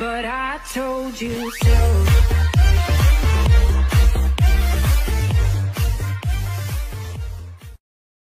but I told you so.